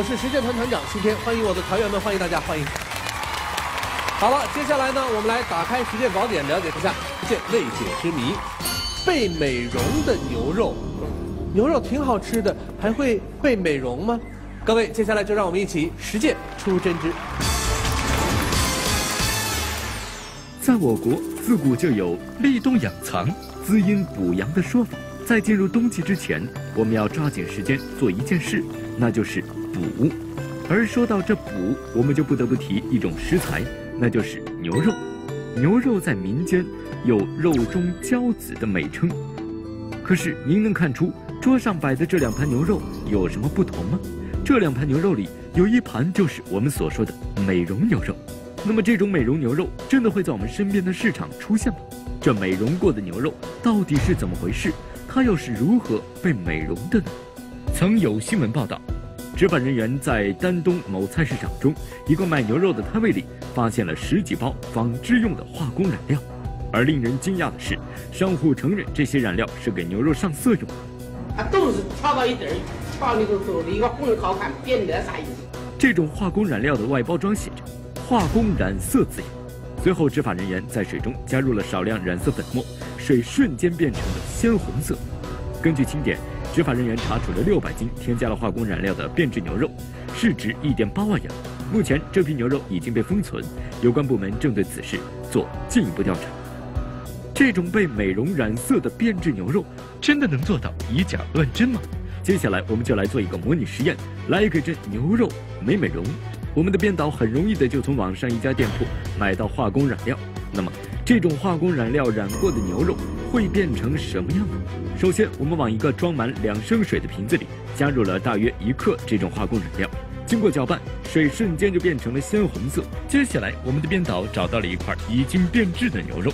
我是实践团团长新天，欢迎我的团员们，欢迎大家，欢迎。好了，接下来呢，我们来打开实践宝典，了解一下实践未解之谜。被美容的牛肉，牛肉挺好吃的，还会被美容吗？各位，接下来就让我们一起实践出真知。在我国，自古就有立冬养藏、滋阴补阳的说法。在进入冬季之前，我们要抓紧时间做一件事，那就是补。而说到这补，我们就不得不提一种食材，那就是牛肉。牛肉在民间有“肉中骄子”的美称。可是您能看出桌上摆的这两盘牛肉有什么不同吗？这两盘牛肉里有一盘就是我们所说的美容牛肉。那么这种美容牛肉真的会在我们身边的市场出现吗？这美容过的牛肉到底是怎么回事？它又是如何被美容的呢？曾有新闻报道，执法人员在丹东某菜市场中一个卖牛肉的摊位里发现了十几包纺织用的化工染料，而令人惊讶的是，商户承认这些染料是给牛肉上色用的。它都是炒到一地儿，炒的时候那个红的好看，别的啥意思？这种化工染料的外包装写着。化工染色字样，随后执法人员在水中加入了少量染色粉末，水瞬间变成了鲜红色。根据清点，执法人员查处了六百斤添加了化工染料的变质牛肉，市值一点八万元。目前这批牛肉已经被封存，有关部门正对此事做进一步调查。这种被美容染色的变质牛肉，真的能做到以假乱真吗？接下来我们就来做一个模拟实验，来给这牛肉美美容。我们的编导很容易的就从网上一家店铺买到化工染料。那么，这种化工染料染过的牛肉会变成什么样呢？首先，我们往一个装满两升水的瓶子里加入了大约一克这种化工染料，经过搅拌，水瞬间就变成了鲜红色。接下来，我们的编导找到了一块已经变质的牛肉，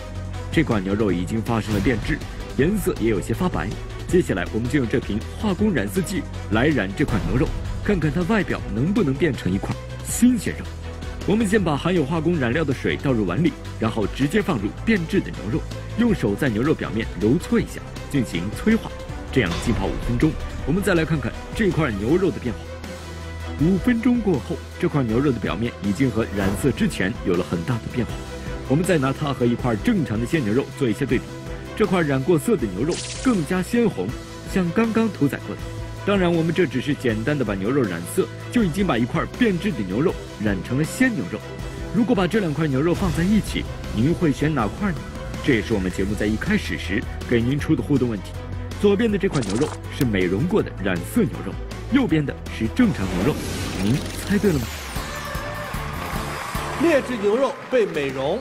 这块牛肉已经发生了变质，颜色也有些发白。接下来，我们就用这瓶化工染色剂来染这块牛肉，看看它外表能不能变成一块。新鲜肉，我们先把含有化工染料的水倒入碗里，然后直接放入变质的牛肉，用手在牛肉表面揉搓一下，进行催化，这样浸泡五分钟。我们再来看看这块牛肉的变化。五分钟过后，这块牛肉的表面已经和染色之前有了很大的变化。我们再拿它和一块正常的鲜牛肉做一些对比，这块染过色的牛肉更加鲜红，像刚刚屠宰过的。当然，我们这只是简单的把牛肉染色，就已经把一块变质的牛肉染成了鲜牛肉。如果把这两块牛肉放在一起，您会选哪块呢？这也是我们节目在一开始时给您出的互动问题。左边的这块牛肉是美容过的染色牛肉，右边的是正常牛肉，您猜对了吗？劣质牛肉被美容，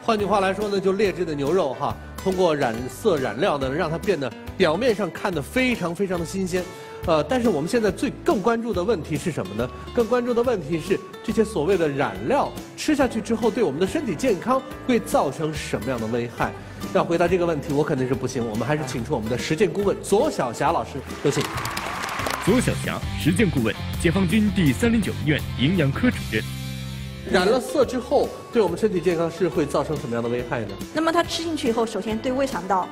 换句话来说呢，就劣质的牛肉哈。通过染色染料呢，让它变得表面上看得非常非常的新鲜，呃，但是我们现在最更关注的问题是什么呢？更关注的问题是这些所谓的染料吃下去之后，对我们的身体健康会造成什么样的危害？要回答这个问题，我肯定是不行。我们还是请出我们的实践顾问左小霞老师，有请。左小霞，实践顾问，解放军第三零九医院营养科主任。染了色之后，对我们身体健康是会造成什么样的危害呢？那么它吃进去以后，首先对胃肠道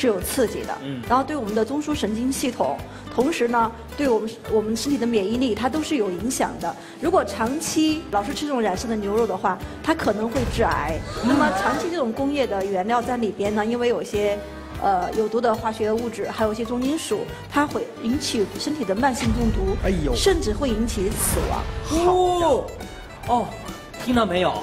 是有刺激的，嗯，然后对我们的中枢神经系统，同时呢，对我们我们身体的免疫力，它都是有影响的。如果长期老是吃这种染色的牛肉的话，它可能会致癌。那么长期这种工业的原料在里边呢，因为有些呃有毒的化学物质，还有一些重金属，它会引起身体的慢性中毒，哎呦，甚至会引起死亡。哦。哦，听到没有？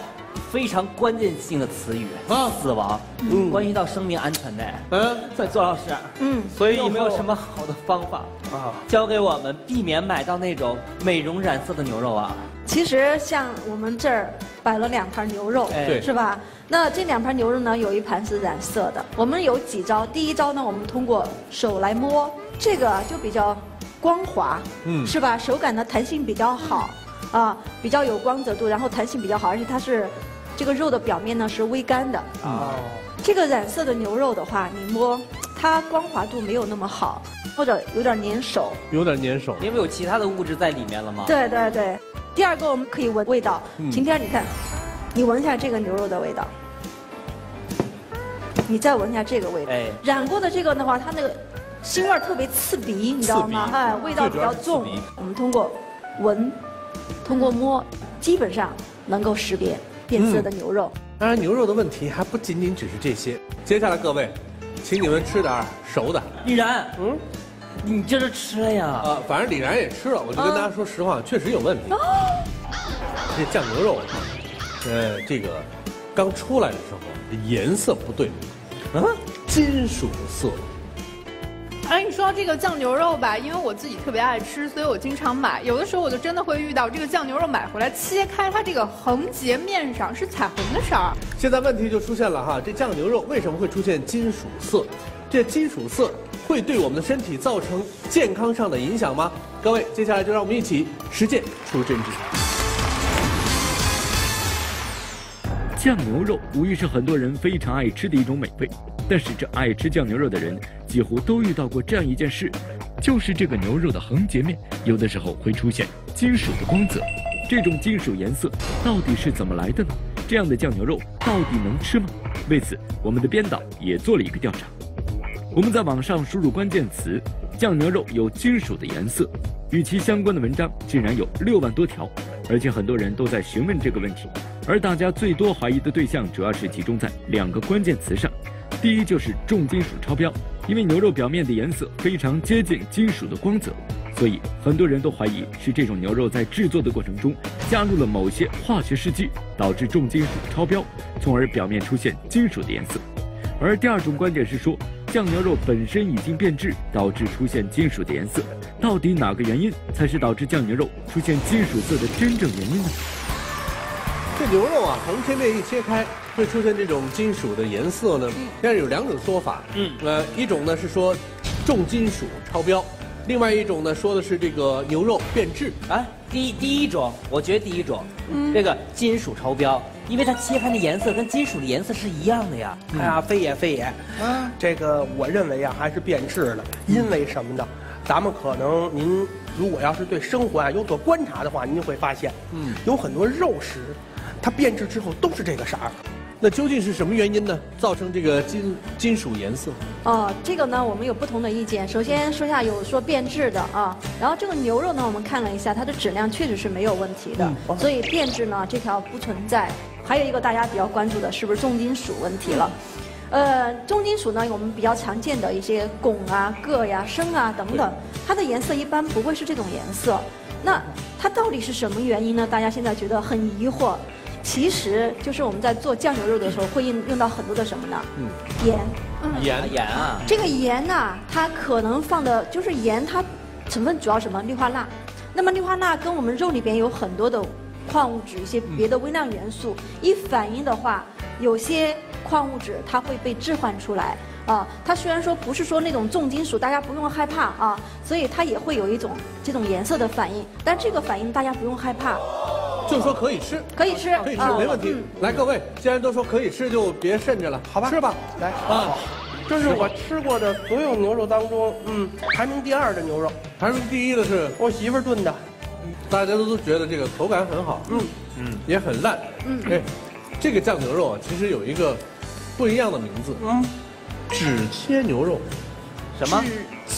非常关键性的词语啊，死亡，嗯，关系到生命安全的。嗯，所以左老师，嗯，所以有没有什么好的方法啊，教给我们避免买到那种美容染色的牛肉啊？其实像我们这儿摆了两盘牛肉，对，是吧？那这两盘牛肉呢，有一盘是染色的。我们有几招，第一招呢，我们通过手来摸，这个就比较光滑，嗯，是吧？手感呢，弹性比较好。啊，比较有光泽度，然后弹性比较好，而且它是这个肉的表面呢是微干的。哦，这个染色的牛肉的话，你摸它光滑度没有那么好，或者有点粘手。有点粘手，因为有其他的物质在里面了吗？对对对。第二个我们可以闻味道。晴天，你看，你闻一下这个牛肉的味道，你再闻一下这个味道。哎。染过的这个的话，它那个腥味特别刺鼻，你知道吗？哎，味道比较重。我们通过。闻，通过摸，基本上能够识别变色的牛肉。当然，牛肉的问题还不仅仅只是这些。接下来各位，请你们吃点熟的。李然，嗯，你接着吃了呀？啊，反正李然也吃了，我就跟大家说实话，确实有问题。这酱牛肉，呃，这个刚出来的时候颜色不对，啊，金属色。哎，你说到这个酱牛肉吧，因为我自己特别爱吃，所以我经常买。有的时候我就真的会遇到这个酱牛肉买回来，切开它这个横截面上是彩虹的色儿。现在问题就出现了哈，这酱牛肉为什么会出现金属色？这金属色会对我们的身体造成健康上的影响吗？各位，接下来就让我们一起实践出真知。酱牛肉无疑是很多人非常爱吃的一种美味。但是这爱吃酱牛肉的人几乎都遇到过这样一件事，就是这个牛肉的横截面有的时候会出现金属的光泽。这种金属颜色到底是怎么来的呢？这样的酱牛肉到底能吃吗？为此，我们的编导也做了一个调查。我们在网上输入关键词“酱牛肉有金属的颜色”，与其相关的文章竟然有六万多条，而且很多人都在询问这个问题。而大家最多怀疑的对象主要是集中在两个关键词上。第一就是重金属超标，因为牛肉表面的颜色非常接近金属的光泽，所以很多人都怀疑是这种牛肉在制作的过程中加入了某些化学试剂，导致重金属超标，从而表面出现金属的颜色。而第二种观点是说，酱牛肉本身已经变质，导致出现金属的颜色。到底哪个原因才是导致酱牛肉出现金属色的真正原因呢？这牛肉啊，横切面一切开。会出现这种金属的颜色呢？但是有两种说法。嗯，呃，一种呢是说重金属超标，另外一种呢说的是这个牛肉变质。啊，第第一种，我觉得第一种，这个金属超标，因为它切开的颜色跟金属的颜色是一样的呀。哎呀，非也非也，啊，这个我认为啊还是变质了。因为什么呢？咱们可能您如果要是对生活啊有所观察的话，您就会发现，嗯，有很多肉食，它变质之后都是这个色儿。那究竟是什么原因呢？造成这个金金属颜色？哦，这个呢，我们有不同的意见。首先说一下，有说变质的啊。然后这个牛肉呢，我们看了一下，它的质量确实是没有问题的，所以变质呢这条不存在。还有一个大家比较关注的是不是重金属问题了？呃，重金属呢，我们比较常见的一些汞啊、铬呀、砷啊等等，它的颜色一般不会是这种颜色。那它到底是什么原因呢？大家现在觉得很疑惑。其实就是我们在做酱牛肉的时候会用用到很多的什么呢？嗯，盐。盐盐啊。这个盐呢，它可能放的就是盐，它成分主要什么？氯化钠。那么氯化钠跟我们肉里边有很多的矿物质，一些别的微量元素，一反应的话，有些矿物质它会被置换出来。啊，它虽然说不是说那种重金属，大家不用害怕啊，所以它也会有一种这种颜色的反应，但这个反应大家不用害怕。就说可以吃，可以吃，可以吃，没问题。来，各位，既然都说可以吃，就别慎着了，好吧？吃吧，来啊！这是我吃过的所有牛肉当中，嗯，排名第二的牛肉。排名第一的是我媳妇炖的，大家都都觉得这个口感很好，嗯嗯，也很烂，嗯。哎，这个酱牛肉啊，其实有一个不一样的名字，嗯，纸切牛肉。什么？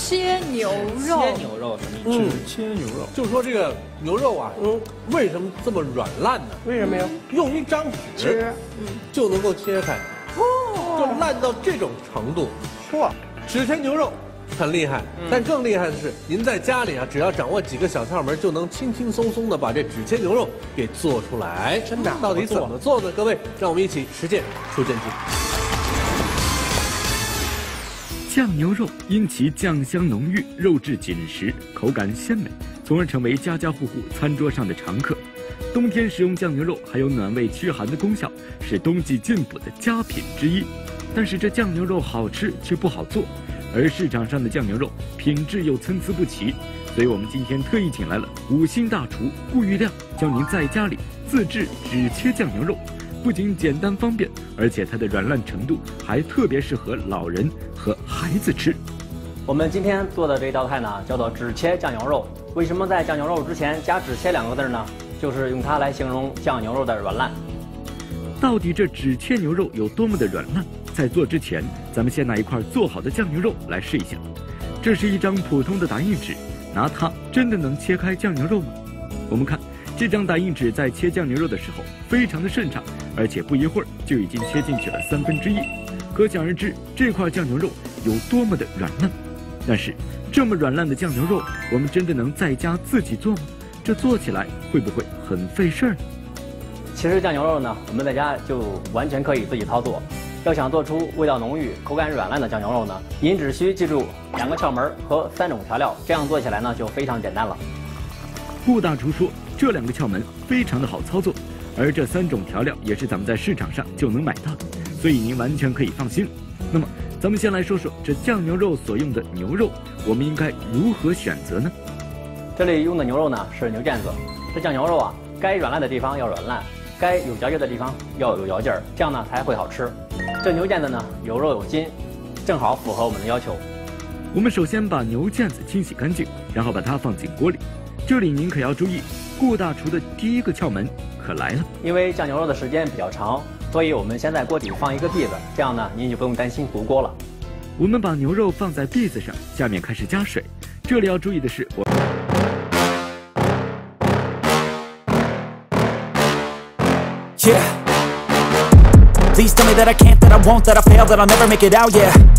切牛肉？切牛肉什么意思？切牛肉，就是说这个牛肉啊，嗯，为什么这么软烂呢？为什么呀？用一张纸，嗯，就能够切开，哦，就烂到这种程度。嚯，纸切牛肉很厉害，但更厉害的是，您在家里啊，只要掌握几个小窍门，就能轻轻松松的把这纸切牛肉给做出来。真的？到底怎么做呢？各位，让我们一起实践出真知。酱牛肉因其酱香浓郁、肉质紧实、口感鲜美，从而成为家家户户餐桌上的常客。冬天食用酱牛肉还有暖胃驱寒的功效，是冬季进补的佳品之一。但是这酱牛肉好吃却不好做，而市场上的酱牛肉品质又参差不齐，所以我们今天特意请来了五星大厨顾玉亮，教您在家里自制只切酱牛肉。不仅简单方便，而且它的软烂程度还特别适合老人和孩子吃。我们今天做的这道菜呢，叫做纸切酱牛肉。为什么在酱牛肉之前加“纸切”两个字呢？就是用它来形容酱牛肉的软烂。到底这纸切牛肉有多么的软烂？在做之前，咱们先拿一块做好的酱牛肉来试一下。这是一张普通的打印纸，拿它真的能切开酱牛肉吗？我们看这张打印纸在切酱牛肉的时候非常的顺畅，而且不一会儿就已经切进去了三分之一，可想而知这块酱牛肉有多么的软烂。但是这么软烂的酱牛肉，我们真的能在家自己做吗？这做起来会不会很费事儿？其实酱牛肉呢，我们在家就完全可以自己操作。要想做出味道浓郁、口感软烂的酱牛肉呢，您只需记住两个窍门和三种调料，这样做起来呢就非常简单了。顾大厨说，这两个窍门非常的好操作，而这三种调料也是咱们在市场上就能买到的，所以您完全可以放心。那么，咱们先来说说这酱牛肉所用的牛肉，我们应该如何选择呢？这里用的牛肉呢是牛腱子，这酱牛肉啊，该软烂的地方要软烂，该有嚼劲的地方要有嚼劲儿，这样呢才会好吃。这牛腱子呢有肉有筋，正好符合我们的要求。我们首先把牛腱子清洗干净，然后把它放进锅里。这里您可要注意，顾大厨的第一个窍门可来了。因为酱牛肉的时间比较长，所以我们先在锅底放一个篦子，这样呢您就不用担心糊锅了。我们把牛肉放在篦子上，下面开始加水。这里要注意的是，我。Please tell me that I can't, that I won't, that I fail, that I'll never make it out, yeah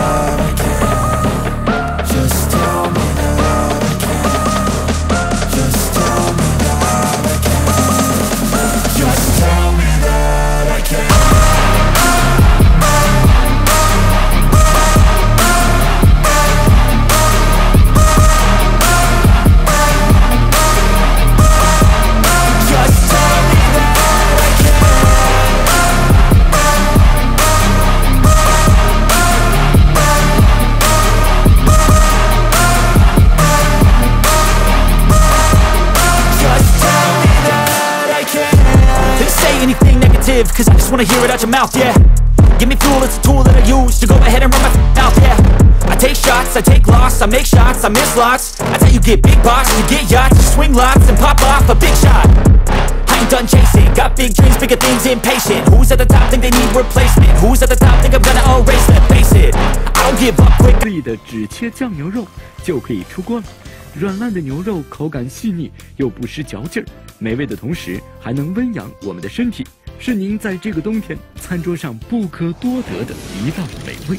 wanna hear it out your mouth, yeah Give me fuel, it's a tool that I use To go ahead and run my mouth, yeah I take shots, I take loss, I make shots, I miss lots That's how you get big box, you get yachts You swing lots and pop off a big shot I ain't done chasing, got big dreams, bigger things, impatient Who's at the top think they need replacement? Who's at the top think I'm gonna erase them? Face it, I don't give up quick 意的只切酱牛肉就可以出锅了，软烂的牛肉口感细腻又不失嚼劲儿，美味的同时还能温养我们的身体。 是您在这个冬天餐桌上不可多得的一道美味。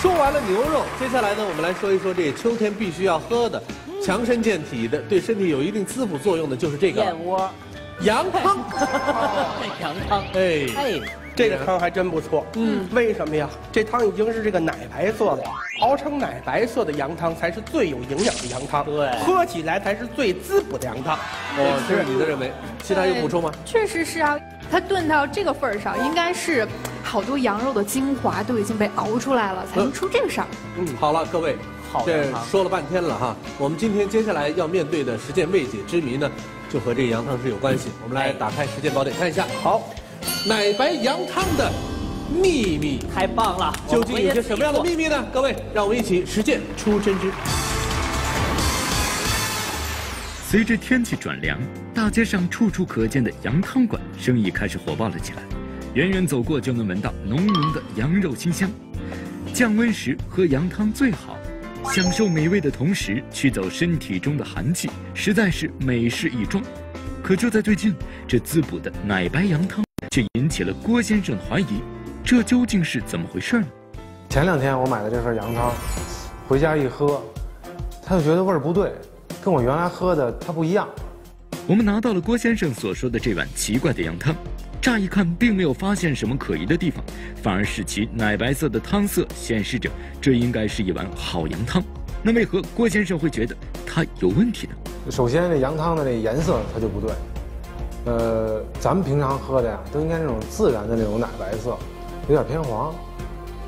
说完了牛肉，接下来呢，我们来说一说这秋天必须要喝的、强身健体的、对身体有一定滋补作用的，就是这个燕窝羊汤。羊汤，哎哎。这个汤还真不错，嗯，为什么呀？这汤已经是这个奶白色的，熬成奶白色的羊汤才是最有营养的羊汤，对，喝起来才是最滋补的羊汤。哦，这是你的认为，其他有补充吗？确实是啊，它炖到这个份儿上，应该是好多羊肉的精华都已经被熬出来了，才能出这个色儿。嗯，好了，各位，这说了半天了哈，我们今天接下来要面对的实践未解之谜呢，就和这个羊汤是有关系。我们来打开实践宝典看一下。好。奶白羊汤的秘密太棒了！究竟有些什么样的秘密呢？各位，让我们一起实践出真知。随着天气转凉，大街上处处可见的羊汤馆生意开始火爆了起来。远远走过就能闻到浓浓的羊肉清香。降温时喝羊汤最好，享受美味的同时驱走身体中的寒气，实在是美事一桩。可就在最近，这滋补的奶白羊汤。却引起了郭先生的怀疑，这究竟是怎么回事呢？前两天我买的这份羊汤，回家一喝，他就觉得味儿不对，跟我原来喝的它不一样。我们拿到了郭先生所说的这碗奇怪的羊汤，乍一看并没有发现什么可疑的地方，反而是其奶白色的汤色显示着这应该是一碗好羊汤。那为何郭先生会觉得它有问题呢？首先，这羊汤的这颜色它就不对。呃，咱们平常喝的呀，都应该那种自然的那种奶白色，有点偏黄。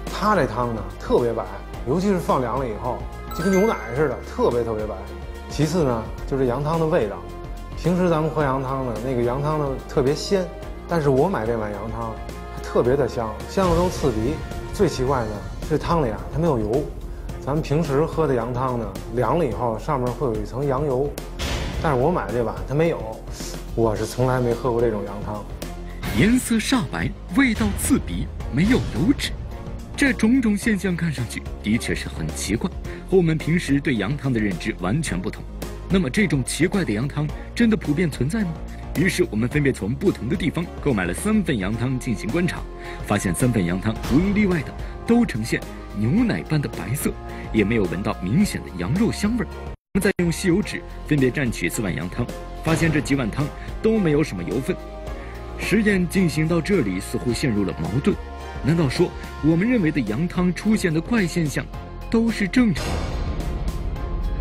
它这汤呢特别白，尤其是放凉了以后，就跟牛奶似的，特别特别白。其次呢，就是羊汤的味道。平时咱们喝羊汤呢，那个羊汤呢特别鲜，但是我买这碗羊汤，特别的香，香的都刺鼻。最奇怪的，这汤里啊它没有油。咱们平时喝的羊汤呢，凉了以后上面会有一层羊油，但是我买这碗它没有。我是从来没喝过这种羊汤，颜色煞白，味道刺鼻，没有油脂，这种种现象看上去的确是很奇怪，和我们平时对羊汤的认知完全不同。那么这种奇怪的羊汤真的普遍存在吗？于是我们分别从不同的地方购买了三份羊汤进行观察，发现三份羊汤无一例外的都呈现牛奶般的白色，也没有闻到明显的羊肉香味儿。我们再用吸油纸分别蘸取四碗羊汤。发现这几碗汤都没有什么油分，实验进行到这里似乎陷入了矛盾。难道说我们认为的羊汤出现的怪现象都是正常的？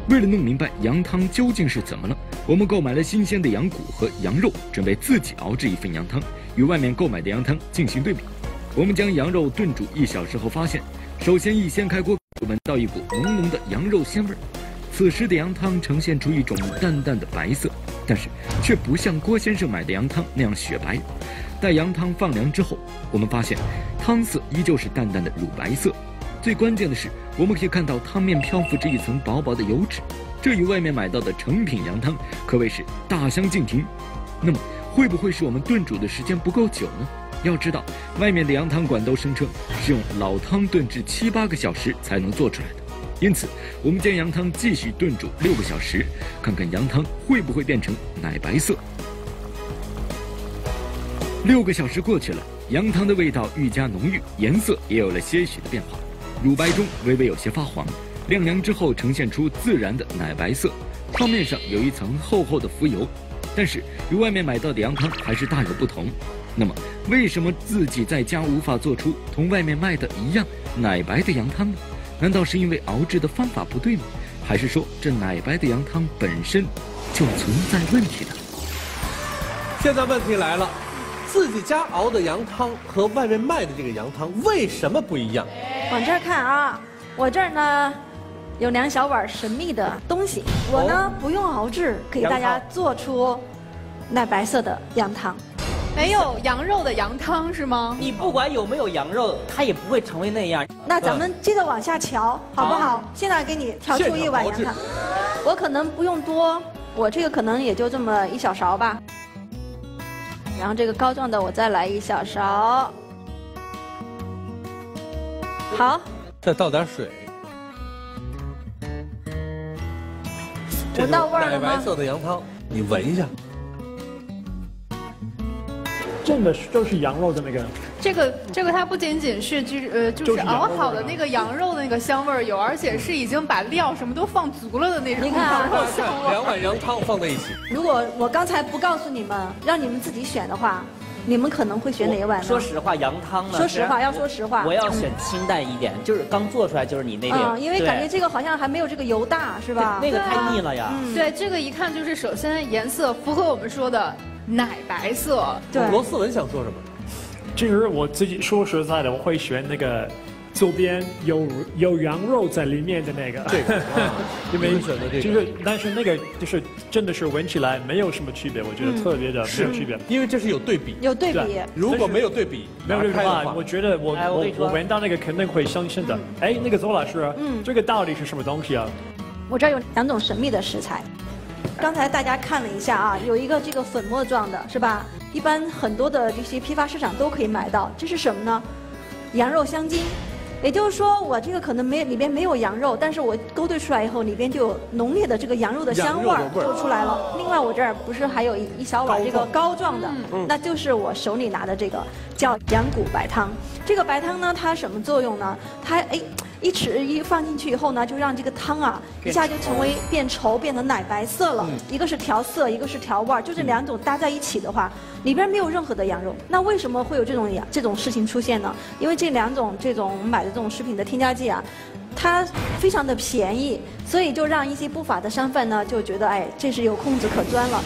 为了弄明白羊汤究竟是怎么了，我们购买了新鲜的羊骨和羊肉，准备自己熬制一份羊汤，与外面购买的羊汤进行对比。我们将羊肉炖煮一小时后，发现首先一掀开锅，就闻到一股浓浓的羊肉鲜味儿。此时的羊汤呈现出一种淡淡的白色。但是却不像郭先生买的羊汤那样雪白。待羊汤放凉之后，我们发现汤色依旧是淡淡的乳白色。最关键的是，我们可以看到汤面漂浮着一层薄薄的油脂，这与外面买到的成品羊汤可谓是大相径庭。那么，会不会是我们炖煮的时间不够久呢？要知道，外面的羊汤馆都声称是用老汤炖制七八个小时才能做出来的。因此，我们将羊汤继续炖煮六个小时，看看羊汤会不会变成奶白色。六个小时过去了，羊汤的味道愈加浓郁，颜色也有了些许的变化，乳白中微微有些发黄，晾凉之后呈现出自然的奶白色。汤面上有一层厚厚的浮油，但是与外面买到的羊汤还是大有不同。那么，为什么自己在家无法做出同外面卖的一样奶白的羊汤呢？难道是因为熬制的方法不对吗？还是说这奶白的羊汤本身就存在问题呢？现在问题来了，自己家熬的羊汤和外面卖的这个羊汤为什么不一样？往这儿看啊，我这儿呢有两小碗神秘的东西，我呢不用熬制，给大家做出奶白色的羊汤。没有羊肉的羊汤是吗？你不管有没有羊肉，它也不会成为那样。那咱们接着往下调，好不好？现在给你调出一碗羊汤，我可能不用多，我这个可能也就这么一小勺吧。然后这个膏状的我再来一小勺，好。再倒点水。闻到味儿了吗？奶白色的羊汤，你闻一下。真的是就是羊肉的那个，这个这个它不仅仅是就是呃就是熬好的那个羊肉的那个香味儿有，而且是已经把料什么都放足了的那种。你看啊，两碗羊汤放在一起。如果我刚才不告诉你们，让你们自己选的话，你们可能会选哪一碗呢？说实话，羊汤呢？说实话，要说实话，我要选清淡一点，就是刚做出来就是你那个。嗯，因为感觉这个好像还没有这个油大，是吧？那个太腻了呀。对，这个一看就是首先颜色符合我们说的奶白色。对，罗斯文想做什么？其实我自己说实在的，我会选那个左边有有羊肉在里面的那个。对，因为就是，但是那个就是真的是闻起来没有什么区别，我觉得特别的没有区别。因为这是有对比。有对比。如果没有对比，没有对比的话，我觉得我我我闻到那个肯定会相信的。哎，那个周老师，嗯，这个到底是什么东西啊？我这儿有两种神秘的食材。刚才大家看了一下啊，有一个这个粉末状的，是吧？一般很多的这些批发市场都可以买到。这是什么呢？羊肉香精。也就是说，我这个可能没里边没有羊肉，但是我勾兑出来以后，里边就有浓烈的这个羊肉的香味儿就出来了。另外，我这儿不是还有一一小碗这个膏状的，那就是我手里拿的这个叫羊骨白汤。这个白汤呢，它什么作用呢？它哎。一匙一放进去以后呢，就让这个汤啊一下就成为变稠，变成奶白色了。一个是调色，一个是调味儿，就这两种搭在一起的话，里边没有任何的羊肉。那为什么会有这种羊这种事情出现呢？因为这两种这种我们买的这种食品的添加剂啊，它非常的便宜，所以就让一些不法的商贩呢就觉得哎，这是有空子可钻了。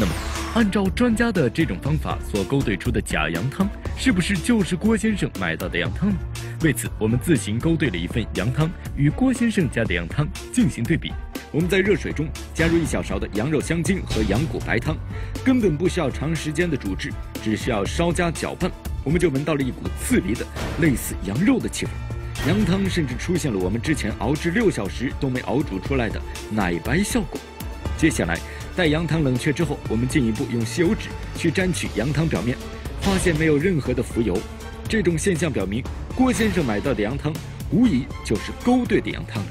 那么，按照专家的这种方法所勾兑出的假羊汤，是不是就是郭先生买到的羊汤呢？为此，我们自行勾兑了一份羊汤，与郭先生家的羊汤进行对比。我们在热水中加入一小勺的羊肉香精和羊骨白汤，根本不需要长时间的煮制，只需要稍加搅拌，我们就闻到了一股刺鼻的类似羊肉的气味。羊汤甚至出现了我们之前熬制六小时都没熬煮出来的奶白效果。接下来。待羊汤冷却之后，我们进一步用吸油纸去沾取羊汤表面，发现没有任何的浮油。这种现象表明，郭先生买到的羊汤无疑就是勾兑的羊汤。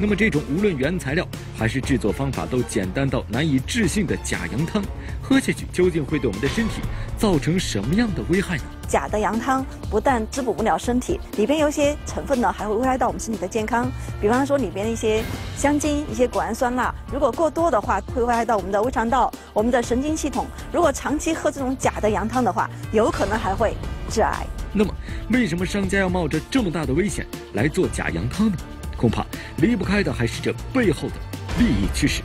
那么，这种无论原材料还是制作方法都简单到难以置信的假羊汤，喝下去究竟会对我们的身体造成什么样的危害呢？假的羊汤不但滋补不了身体，里边有些成分呢还会危害到我们身体的健康。比方说里边的一些香精、一些谷氨酸钠，如果过多的话，会危害到我们的胃肠道、我们的神经系统。如果长期喝这种假的羊汤的话，有可能还会致癌。那么，为什么商家要冒着这么大的危险来做假羊汤呢？恐怕离不开的还是这背后的利益驱使。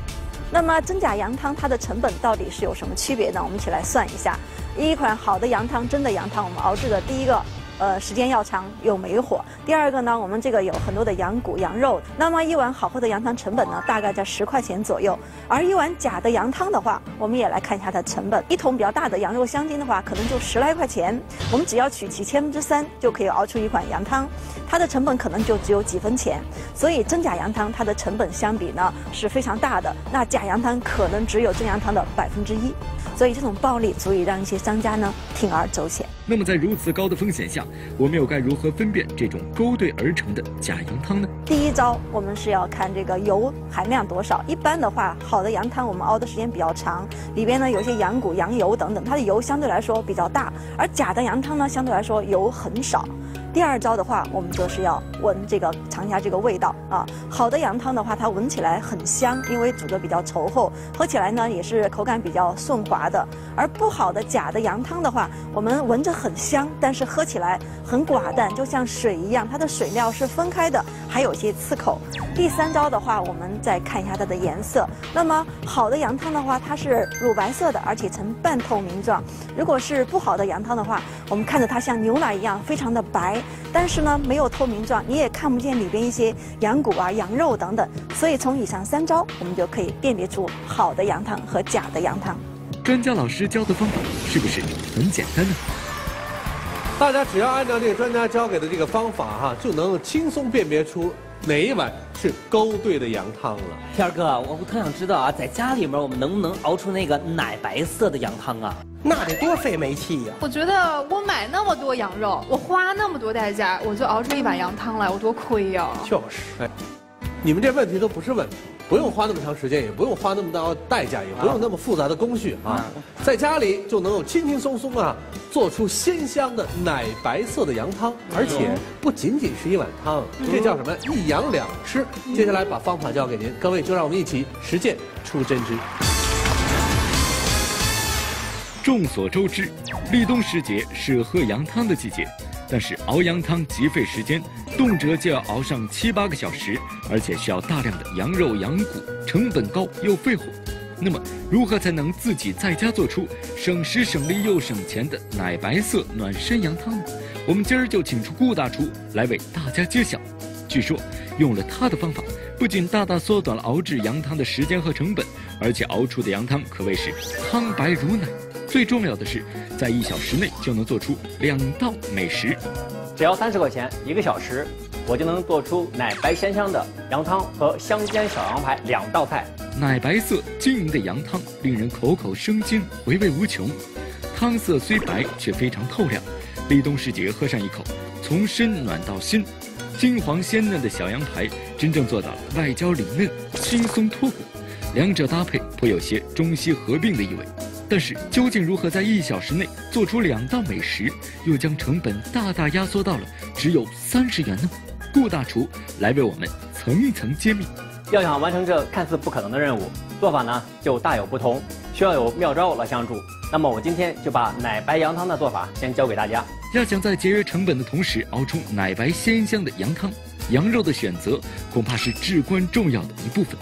那么真假羊汤它的成本到底是有什么区别呢？我们一起来算一下。一款好的羊汤，真的羊汤，我们熬制的第一个。呃，时间要长，又没火。第二个呢，我们这个有很多的羊骨、羊肉。那么一碗好喝的羊汤成本呢，大概在十块钱左右。而一碗假的羊汤的话，我们也来看一下它的成本。一桶比较大的羊肉香精的话，可能就十来块钱。我们只要取其千分之三，就可以熬出一款羊汤。它的成本可能就只有几分钱。所以真假羊汤它的成本相比呢是非常大的。那假羊汤可能只有真羊汤的百分之一。所以这种暴利足以让一些商家呢铤而走险。那么在如此高的风险下，我们又该如何分辨这种勾兑而成的假羊汤呢？第一招，我们是要看这个油含量多少。一般的话，好的羊汤我们熬的时间比较长，里边呢有些羊骨、羊油等等，它的油相对来说比较大。而假的羊汤呢，相对来说油很少。第二招的话，我们就是要闻这个尝一下这个味道啊。好的羊汤的话，它闻起来很香，因为煮的比较稠厚，喝起来呢也是口感比较顺滑的。而不好的假的羊汤的话，我们闻着很香，但是喝起来很寡淡，就像水一样，它的水料是分开的，还有些刺口。第三招的话，我们再看一下它的颜色。那么好的羊汤的话，它是乳白色的，而且呈半透明状。如果是不好的羊汤的话，我们看着它像牛奶一样，非常的白。但是呢，没有透明状，你也看不见里边一些羊骨啊、羊肉等等。所以从以上三招，我们就可以辨别出好的羊汤和假的羊汤。专家老师教的方法是不是很简单呢？大家只要按照这个专家教给的这个方法哈，就能轻松辨别出哪一碗是勾兑的羊汤了。天儿哥，我特想知道啊，在家里面我们能不能熬出那个奶白色的羊汤啊？那得多费煤气呀！我觉得我买那么多羊肉，我花那么多代价，我就熬出一碗羊汤来，我多亏呀！就是，哎，你们这问题都不是问题，不用花那么长时间，也不用花那么大代价，也不用那么复杂的工序啊，在家里就能够轻轻松松啊做出鲜香的奶白色的羊汤，而且不仅仅是一碗汤，这叫什么？一羊两吃。接下来把方法教给您，各位就让我们一起实践出真知。众所周知，立冬时节是喝羊汤的季节，但是熬羊汤极费时间，动辄就要熬上七八个小时，而且需要大量的羊肉、羊骨，成本高又费火。那么，如何才能自己在家做出省时省力又省钱的奶白色暖身羊汤呢？我们今儿就请出顾大厨来为大家揭晓。据说，用了他的方法，不仅大大缩短了熬制羊汤的时间和成本，而且熬出的羊汤可谓是汤白如奶。最重要的是，在一小时内就能做出两道美食，只要三十块钱，一个小时，我就能做出奶白鲜香的羊汤和香煎小羊排两道菜。奶白色晶莹的羊汤令人口口生津，回味无穷。汤色虽白，却非常透亮。立冬时节喝上一口，从身暖到心。金黄鲜嫩的小羊排，真正做到了外焦里嫩、轻松脱骨，两者搭配颇有些中西合并的意味。但是，究竟如何在一小时内做出两道美食，又将成本大大压缩到了只有三十元呢？顾大厨来为我们层层揭秘。要想完成这看似不可能的任务，做法呢就大有不同，需要有妙招来相助。那么我今天就把奶白羊汤的做法先教给大家。要想在节约成本的同时熬出奶白鲜香的羊汤，羊肉的选择恐怕是至关重要的一部分。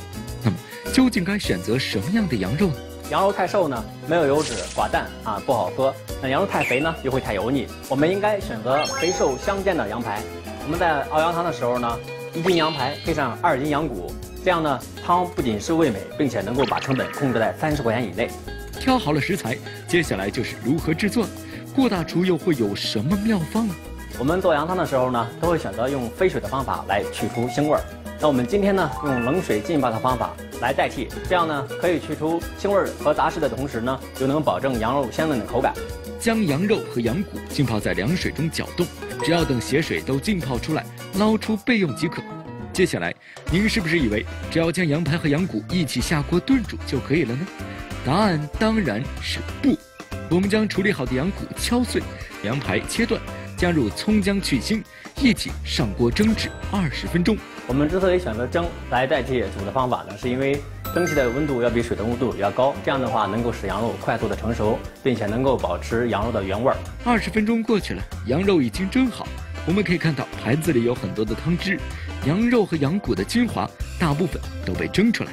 那么，究竟该选择什么样的羊肉呢？羊肉太瘦呢，没有油脂，寡淡啊，不好喝；那羊肉太肥呢，又会太油腻。我们应该选择肥瘦相间的羊排。我们在熬羊汤的时候呢，一斤羊排配上二斤羊骨，这样呢，汤不仅是味美，并且能够把成本控制在三十块钱以内。挑好了食材，接下来就是如何制作。郭大厨又会有什么妙方呢？我们做羊汤的时候呢，都会选择用飞水的方法来去除腥味儿。那我们今天呢，用冷水浸泡的方法来代替，这样呢，可以去除腥味儿和杂质的同时呢，又能保证羊肉鲜嫩的口感。将羊肉和羊骨浸泡在凉水中搅动，只要等血水都浸泡出来，捞出备用即可。接下来，您是不是以为只要将羊排和羊骨一起下锅炖煮就可以了呢？答案当然是不。我们将处理好的羊骨敲碎，羊排切断，加入葱姜去腥，一起上锅蒸制二十分钟。我们之所以选择蒸来代替煮的方法呢，是因为蒸汽的温度要比水的温度要高，这样的话能够使羊肉快速的成熟，并且能够保持羊肉的原味儿。二十分钟过去了，羊肉已经蒸好，我们可以看到盘子里有很多的汤汁，羊肉和羊骨的精华大部分都被蒸出来。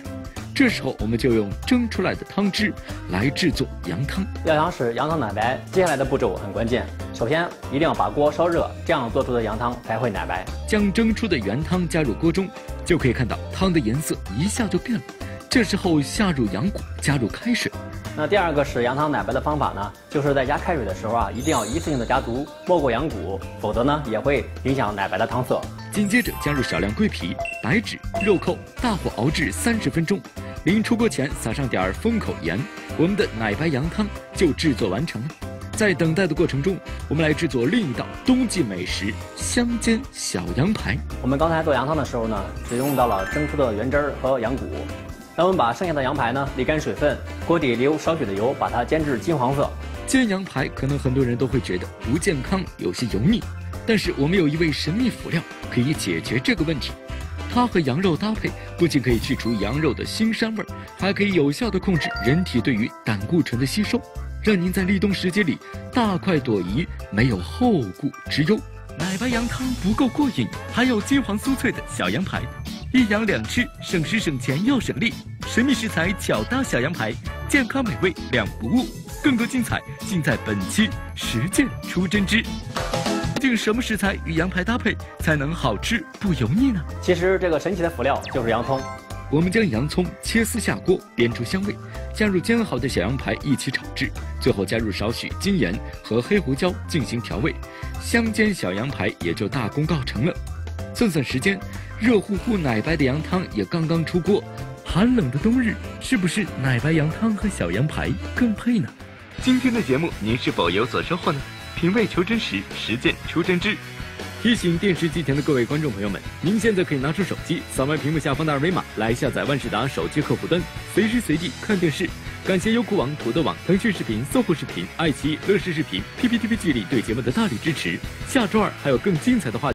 这时候，我们就用蒸出来的汤汁来制作羊汤。要想使羊汤奶白，接下来的步骤很关键。首先，一定要把锅烧热，这样做出的羊汤才会奶白。将蒸出的原汤加入锅中，就可以看到汤的颜色一下就变了。这时候下入羊骨，加入开水。那第二个使羊汤奶白的方法呢，就是在加开水的时候啊，一定要一次性的加足，没过羊骨，否则呢也会影响奶白的汤色。紧接着加入少量桂皮、白芷、肉蔻，大火熬制三十分钟。临出锅前撒上点儿封口盐，我们的奶白羊汤就制作完成了。在等待的过程中，我们来制作另一道冬季美食——香煎小羊排。我们刚才做羊汤的时候呢，只用到了蒸出的原汁儿和羊骨。那我们把剩下的羊排呢沥干水分，锅底留少许的油，把它煎至金黄色。煎羊排可能很多人都会觉得不健康，有些油腻，但是我们有一味神秘辅料可以解决这个问题。它和羊肉搭配，不仅可以去除羊肉的腥膻味儿，还可以有效的控制人体对于胆固醇的吸收，让您在立冬时节里大快朵颐，没有后顾之忧。奶白羊汤不够过瘾，还有金黄酥脆的小羊排，一羊两吃，省时省钱又省力。神秘食材巧搭小羊排，健康美味两不误。更多精彩尽在本期实践出真知。究竟什么食材与羊排搭配才能好吃不油腻呢？其实这个神奇的辅料就是洋葱。我们将洋葱切丝下锅煸出香味，加入煎好的小羊排一起炒制，最后加入少许精盐和黑胡椒进行调味，香煎小羊排也就大功告成了。算算时间，热乎乎奶白的羊汤也刚刚出锅。寒冷的冬日，是不是奶白羊汤和小羊排更配呢？今天的节目您是否有所收获呢？品味求真实，实践出真知。提醒电视机前的各位观众朋友们，您现在可以拿出手机，扫描屏幕下方的二维码，来下载万事达手机客户端，随时随地看电视。感谢优酷网、土豆网、腾讯视频、搜狐视频、爱奇艺、乐视视频、PPTV 剧力对节目的大力支持。下周二还有更精彩的话。